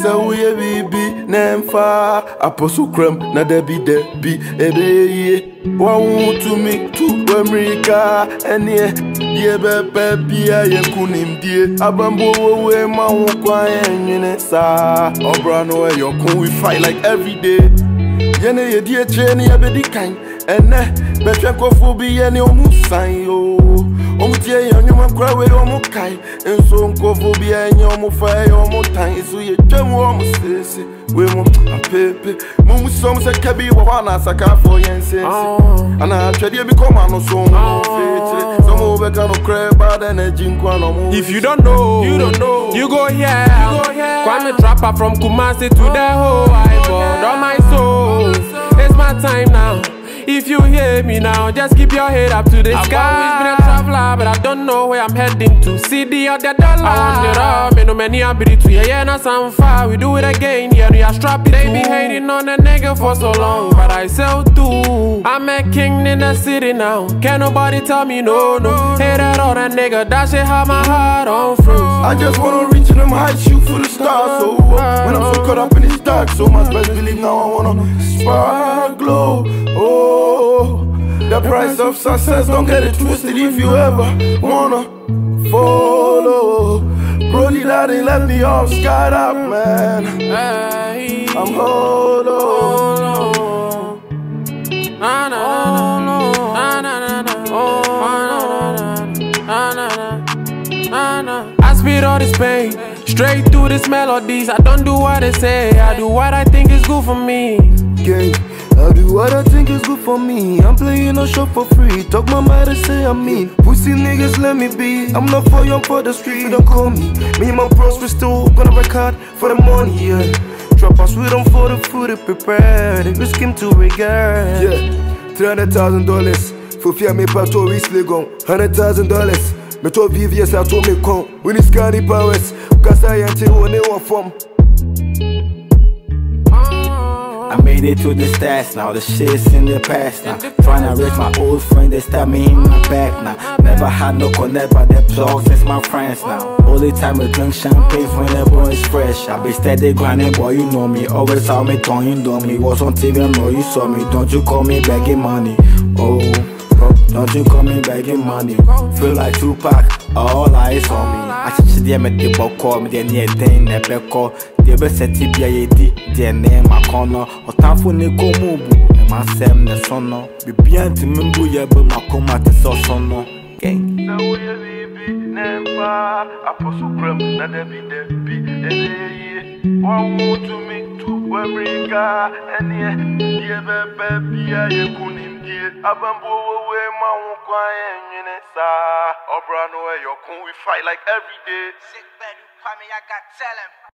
sɛ woyɛ biribi na ɛmfa apɔso kram na dabi dabi ɛbɛyɛ yie wawo tumi tu w'amirika ɛneɛ deɛ bɛpɛ bia yɛku nimdie abambowowe ma wo kwan ɛnwene saa ɔbra no ɛyɔko we fight like everyday yɛne yɛdi akyire ne yɛbɛdi kan ɛnɛ bɛhwɛ nkɔfoɔ bi yɛ ne ɔmu san yoo ɔmo tie yɛ nnwoma kora wei ɔmo kae nso nkɔfoɔ bi ɛnyɛ ɔmo fa ɛyɛ ɔmo tan so yɛtwam wɔ ɔmo seese wei mu apepe mumu sɔm sɛ ka bi wɔ hɔ anasakafoɔ yɛn sɛnsi anaa twɛdeɛ bi kɔma no so ɔmo fetire sɛ ɔmo bɛka no korɛ ba dɛ na agyi nkwa na ɔmo If you don't know, you don't know, you go here. Kwame Trapper from Kumasi to the whole iPod. On my soul, it's my time now. If you hear me now, just keep your head up to the I've sky. always been a traveler, but I don't know where I'm heading to. See the other dollar. I want it all, me no many ability to. Yeah, yeah, now some far. We do it again, yeah, we are strap it. They be hating on a nigga for so long, but I sell too. I'm a king in the city now. Can't nobody tell me no, no. Hey, that other nigga, that shit have my heart on froze. I just wanna reach them heights, shoot for the stars. So uh, when I'm so caught up in this dark, so much best believe now I wanna spark glow. Oh, the price of success, don't get it twisted if you ever wanna follow. Brody daddy let me off sky up, man. I'm hollow. I spit all this pain Straight through this melodies, I don't do what they say. I do what I think is good for me. Yeah, I do what I think is good for me. I'm playing a show for free. Talk my mind and say I'm mean. Pussy niggas, let me be. I'm not for you, I'm for the street. You don't call me. Me and my bros, we still gonna record for the money. Yeah. Drop us, we don't for the food it prepared. We scheme to regard. Yeah, $300,000 for fear me, Pato, slig on. $100,000 meto vivie sa to mekɔn winisikani powers wokasa yɛnte wo ne wɔ from I made it to the stats now, the shit's in the past now. to reach my old friend, they stab me in my back now. Never had no connect, but they plug since my friends now. Only time we drink champagne when the boy is fresh. I be steady grinding, boy, you know me. Always saw me turn, you know me. Was on TV, I know you saw me. Don't you call me begging money. Oh. Call me begging money? Feel like Tupac, all eyes on me. Akyekye deɛ mede bɔkɔ mede ne ɛdɛn na ɛbɛkɔ deɛ ɛbɛsɛte bia yɛdi deɛ ne makɔ no ɔtamfo ne kɔ mu bu ne masɛm ne so no biribia ntimi mbu yɛ bɛ makɔma te sɛ ɔso no gang. Na woyɛ biribi na ɛmfa apɔso kram na dabi dabi ɛbɛyɛ yie wawo tumi tu w'amirika ɛneɛ deɛ bɛpɛ bia yɛku nimdie abambowowe ma wo kwan ɛnwene saa ɔbra no ɛyɔko we fight like every day. Sick bed, you Kwame, I got tell him.